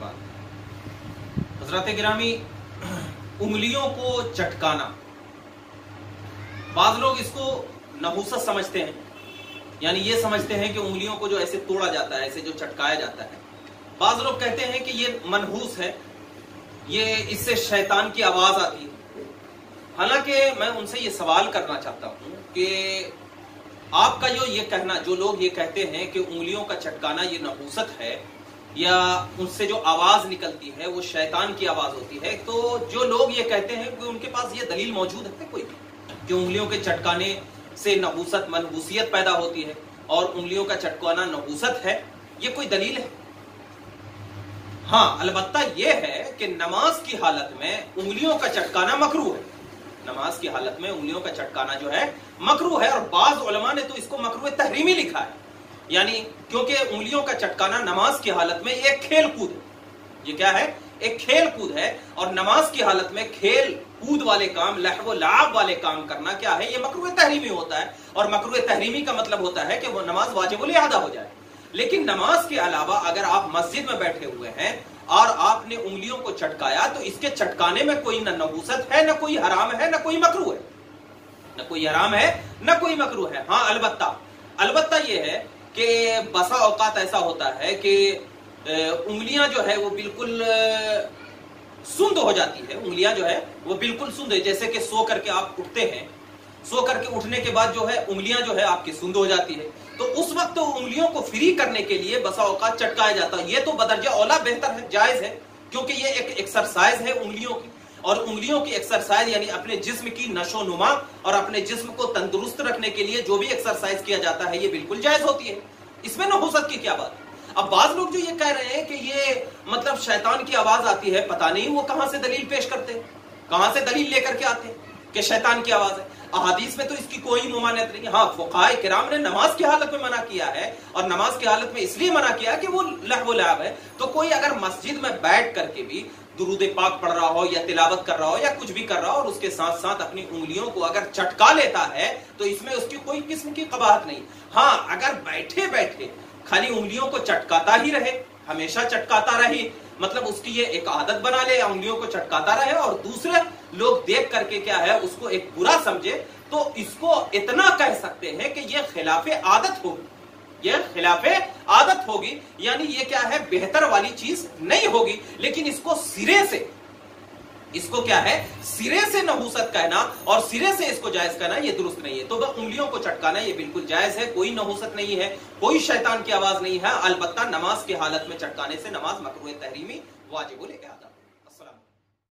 बाद उंगलियों को चटकाना। बाज लोग इसको नहुसत समझते हैं। यानी ये समझते हैं कि उंगलियों को जो ऐसे तोड़ा जाता है, ऐसे जो चटकाया जाता है। बाज लोग कहते हैं कि ये मनहूस है। ये इससे शैतान की आवाज़ आती है। हालाँकि मैं उनसे ये सवाल करना चाहता हूँ कि आपका जो ये कहना, जो लोग ये कहते हैं कि उंगलियों का चटकाना ये नहूसत है, या उनसे जो आवाज़ निकलती है, वो शैतान की आवाज़ होती है तो जो लोग ये कहते हैं कि उनके पास ये दलील मौजूद है कोई जो उंगलियों के चटकाने से नहूसत मनहूसियत पैदा होती है और उंगलियों का चटकाना नहूसत है, ये कोई दलील है? हाँ अलबत्ता यह है कि नमाज़ की हालत में उंगलियों का चटकाना मकरू है। नमाज़ की हालत में उंगलियों का चटकाना जो है मकरू है और बाज उलमा ने तो इसको मकरू तहरीमी लिखा है। यानी क्योंकि उंगलियों का चटकाना नमाज़ की हालत में एक खेल कूद है। ये क्या है? एक खेल कूद है और नमाज़ की हालत में खेल कूद वाले काम, लहव लाभ वाले काम करना क्या है? ये मकरू तहरीमी होता है। और मकरू तहरीमी का मतलब होता है कि वो नमाज़ वाजिब लिहाजा हो जाए। लेकिन नमाज़ के अलावा अगर आप मस्जिद में बैठे हुए हैं और आपने उंगलियों को चटकाया तो इसके चटकाने में कोई न नबूसत है, न कोई हराम है, न कोई मकरू है। न कोई हराम है, न कोई मकरू है। हाँ अलबत्ता। अलबत्ता यह है कि बसा औकात ऐसा होता है कि उंगलियाँ जो है वो बिल्कुल सुंद हो जाती है। उंगलियाँ जो है वो बिल्कुल सुंद है। जैसे कि सो करके आप उठते हैं। सो करके उठने के बाद जो है उंगलियाँ जो है आपकी सुंद हो जाती है। तो उस वक्त तो उंगलियों को फ्री करने के लिए बसा औकात चटकाया जाता है। ये तो बदरजा ओला बेहतर है, जायज़ है। क्योंकि ये एक एक्सरसाइज है उंगलियों की। और उंगलियों की एक्सरसाइज यानी अपने जिस्म की नशो नुमा और अपने जिस्म को तंदुरुस्त रखने के लिए जो भी एक्सरसाइज किया जाता है, ये बिल्कुल जायज़ होती है। इसमें नहुसत की क्या बात? अब बाज लोग जो ये कह रहे हैं कि ये मतलब शैतान की आवाज़ आती है, पता नहीं वो कहाँ से दलील पेश करते हैं कहाँ से दलील लेकर के आते हैं। कि शैतान की आवाज़ है। अहादीस में तो इसकी कोई ममानियत नहीं। हाँ फुकाय किराम ने नमाज़ की हालत में मना किया है और नमाज़ की हालत में इसलिए मना किया कि वो लहव लाभ है। तो कोई अगर मस्जिद में बैठ करके भी दुरूद पाक पढ़ रहा हो या तिलावत कर रहा हो या कुछ भी कर रहा हो और उसके साथ साथ अपनी उंगलियों को अगर चटका लेता है तो इसमें उसकी कोई किस्म की कबाहत नहीं। हाँ अगर बैठे बैठे खाली उंगलियों को चटकाता ही रहे, हमेशा चटकाता रहे मतलब उसकी ये एक आदत बना ले, उंगलियों को चटकाता रहे और दूसरे लोग देख करके क्या है, उसको एक बुरा समझे तो इसको इतना कह सकते हैं कि ये खिलाफ आदत होगी। ये खिलाफ आदत होगी, यानी ये क्या है, बेहतर वाली चीज़ नहीं होगी। लेकिन इसको सिरे से, इसको क्या है, सिरे से नहूसत कहना और सिरे से इसको जायज़ कहना ये दुरुस्त नहीं है। तो वह उंगलियों को चटकाना, ये बिल्कुल जायज़ है, कोई नहूसत नहीं है, कोई शैतान की आवाज़ नहीं है, अलबत्ता नमाज़ की हालत में चटकाने से नमाज़ मकरू तहरीमी वाजिबुल